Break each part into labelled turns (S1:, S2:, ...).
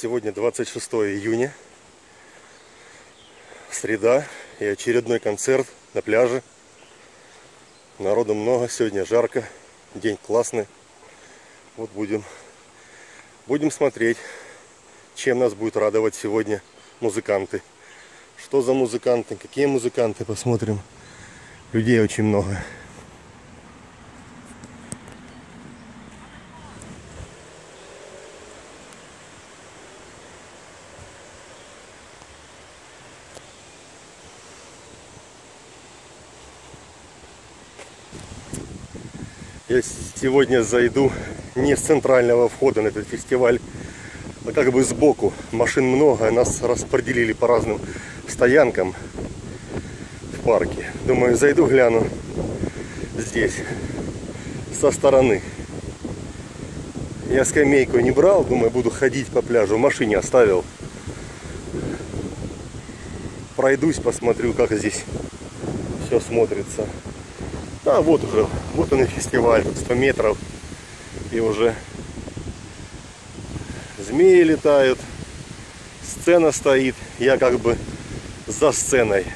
S1: Сегодня 26 июня, среда и очередной концерт на пляже. Народу много, сегодня жарко, день классный. Вот будем, будем смотреть, чем нас будет радовать сегодня музыканты. Что за музыканты, какие музыканты, посмотрим. Людей очень много. Я сегодня зайду не с центрального входа на этот фестиваль, а как бы сбоку. Машин много, нас распределили по разным стоянкам в парке. Думаю, зайду, гляну здесь, со стороны. Я скамейку не брал, думаю, буду ходить по пляжу. В машине оставил. Пройдусь, посмотрю, как здесь все смотрится. А вот уже, вот он и фестиваль, тут 100 метров. И уже змеи летают, сцена стоит, я как бы за сценой.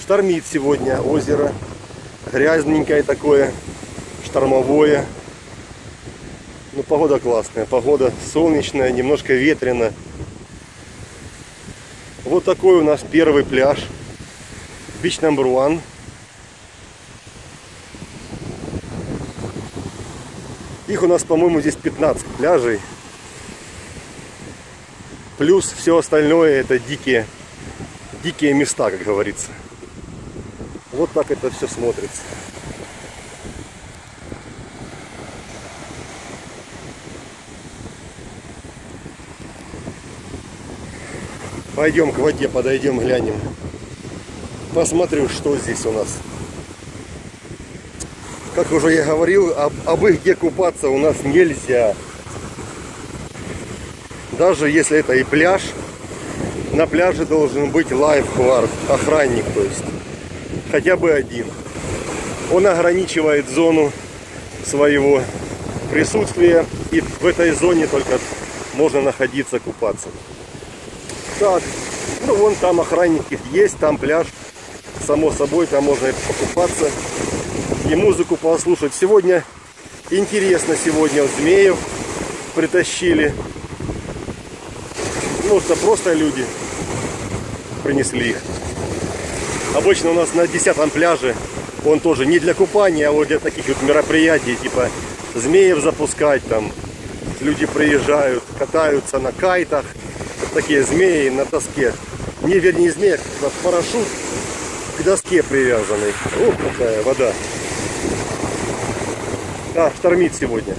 S1: Штормит сегодня озеро, грязненькое такое, штормовое. Ну, погода классная, погода солнечная, немножко ветрено. Вот такой у нас первый пляж. Beach number one. Их у нас, по-моему, здесь 15 пляжей. Плюс все остальное это дикие, дикие места, как говорится. Вот так это все смотрится. Пойдем к воде, подойдем, глянем. Посмотрю, что здесь у нас как уже я говорил, об, об их где купаться у нас нельзя. Даже если это и пляж, на пляже должен быть лайфхвард, охранник, то есть хотя бы один. Он ограничивает зону своего присутствия, и в этой зоне только можно находиться, купаться. Так, ну вон там охранники есть, там пляж, само собой, там можно покупаться и музыку послушать. Сегодня интересно, сегодня змеев притащили. Ну, это просто люди принесли их. Обычно у нас на 10 пляже он тоже не для купания, а вот для таких вот мероприятий, типа змеев запускать там. Люди приезжают, катаются на кайтах, такие змеи на доске. Не, вернее, змея, а парашют к доске привязанный. Ух, какая вода. А, штормит сегодня.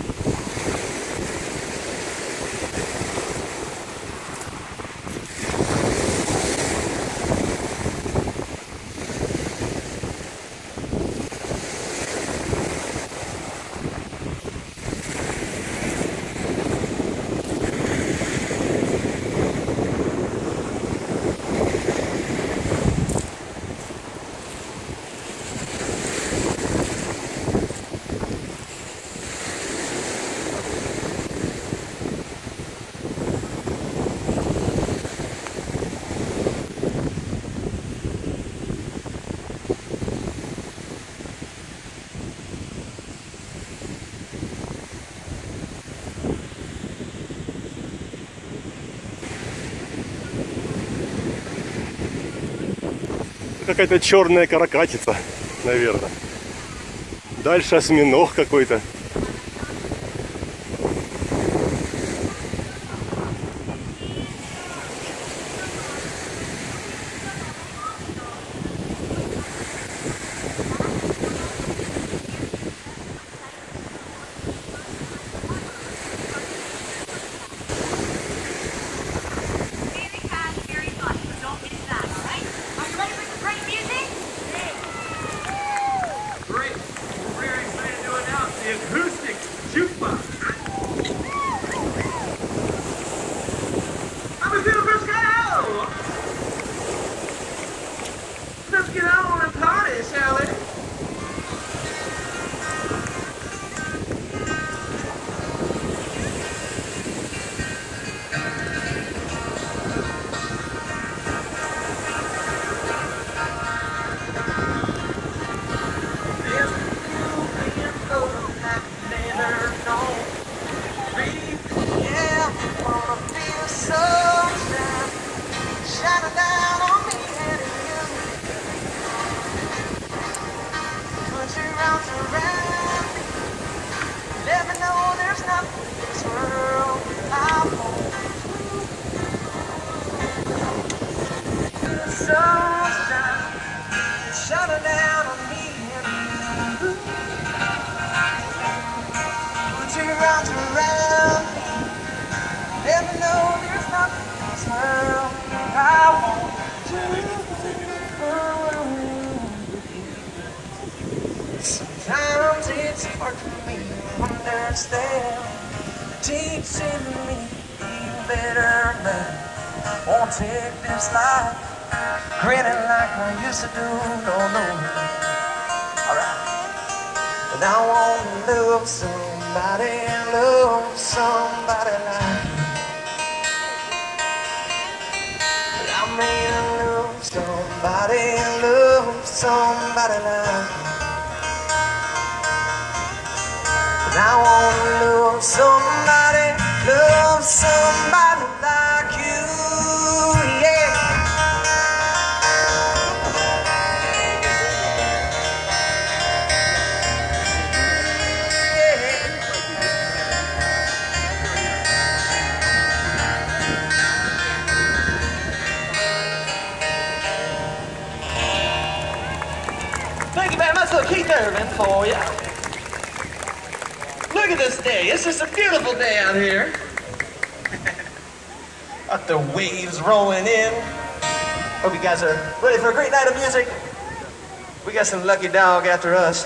S1: Какая-то черная каракатица, наверное. Дальше осьминог какой-то.
S2: Like I used to do. No, no. Alright. But I want to love somebody, love somebody like you. But I mean, love somebody, love somebody like you. But I want to love somebody, love somebody Thank you very much, little Keith Irvin, for you. Look at this day. It's just a beautiful day out here. Got the waves rolling in. Hope you guys are ready for a great night of music. We got some lucky dog after us.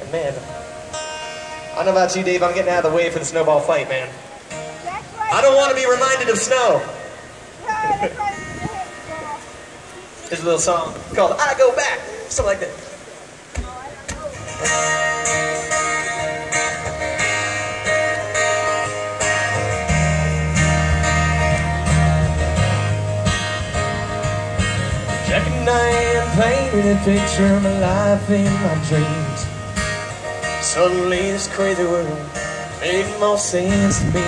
S2: And man, I don't know about you, Dave. I'm getting out of the way for the snowball fight, man. I don't want to be reminded of snow. There's a little song called I Go Back. Something like that. I painted a picture of my life in my dreams. Suddenly this crazy world made more sense to me.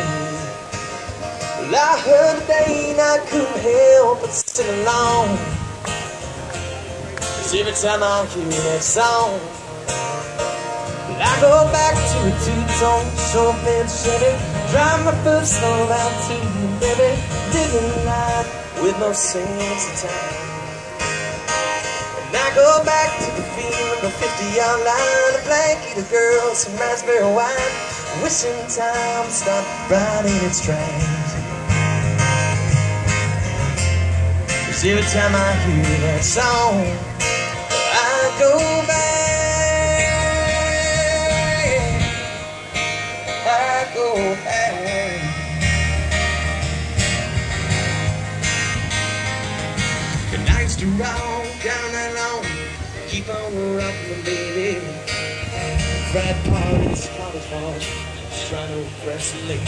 S2: Well, I heard the day and I couldn't help but sing along. Every time I hear that song, I go back to a two-tone bed Chevy, drive my first snow out to the baby, living life with no sense of time. And I go back to the feeling of 50-yard line, a blanket of girls, some raspberry wine, wishing time stopped riding its trains. Cause every time I hear that song, go. I go back. The nights to roll down and on, keep on baby. Parties, college just trying to lady.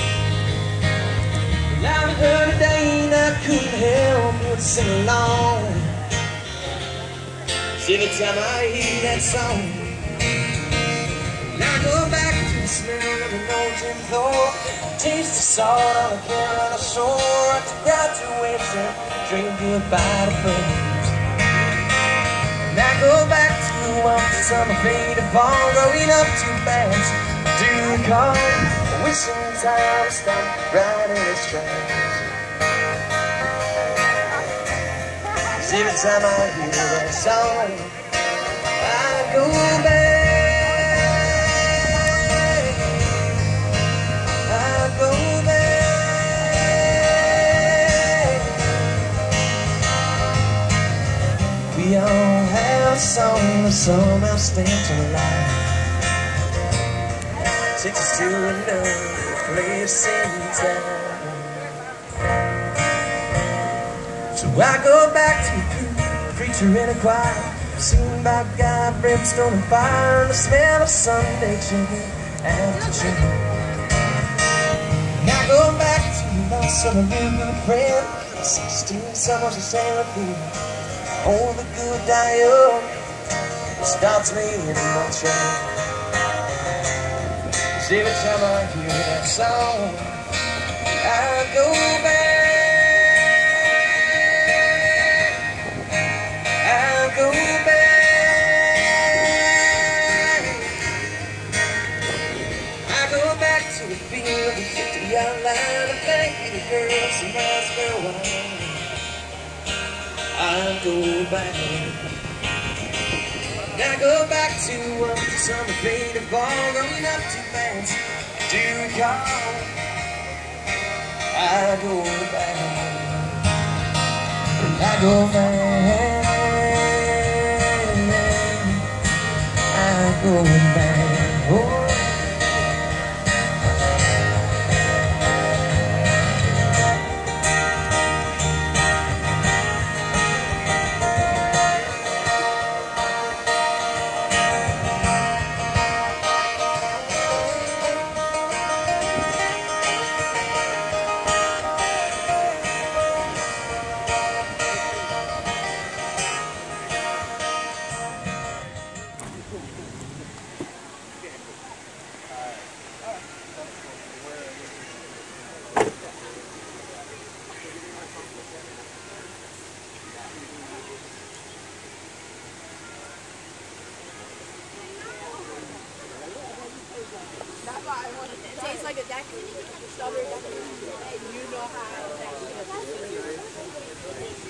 S2: Well, I heard a day I couldn't help but sing along. Every time I hear that song, I go back to the smell of an old gin floor, taste the salt on the Carolina shore, the graduation, drink goodbye to friends. And I go back to one summer faded fall, growing up too fast, do call, wishing time stopped riding its tracks. Every time I hear that song, I go back. I go back. We all have a song that somehow stands alive. Takes us to another place in time. I go back to the preacher in a choir, singing about God, brimstone and fire, and the smell of Sunday chicken after chicken. And I go back to my summer river friend, 16 summers of Fe. Oh, the good dial starts me in my chair. Every time I hear that song, I go back. Go back. I go back to uh,
S3: summer fade of fall growing up too fast to recall. I go back, I go back, I go back.
S4: I it. Tastes like a daiquiri, strawberry and you know how.
S2: К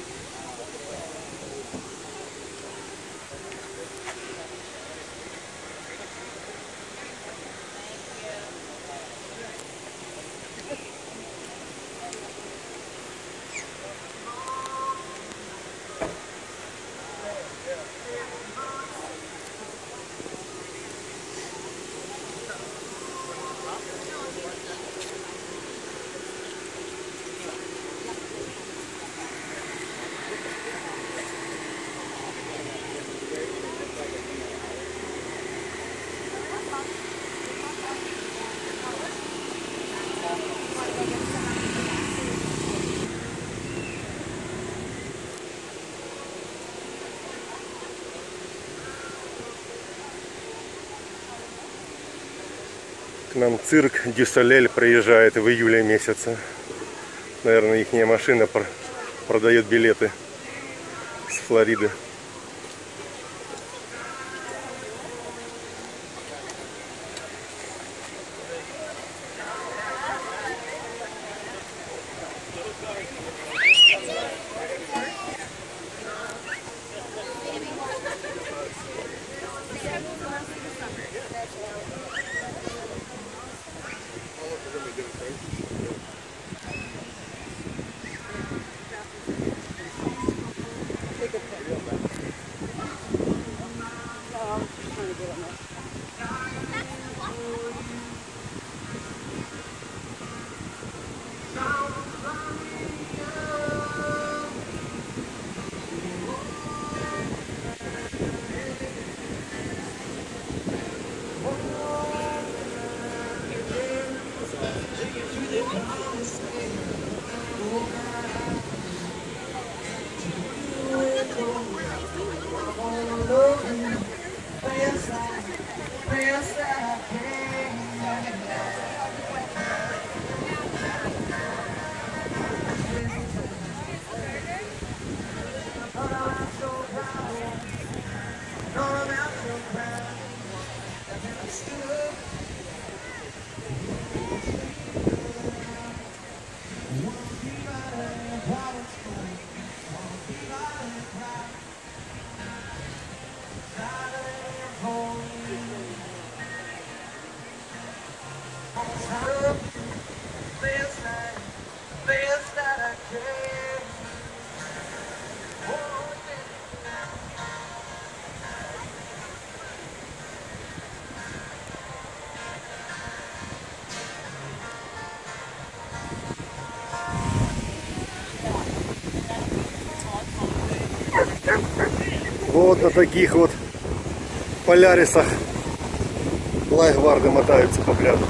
S2: нам цирк Дюсалель приезжает в июле месяце. Наверное, их машина пр- продает билеты с Флориды. На таких вот полярисах лайфгварды мотаются по пляжу.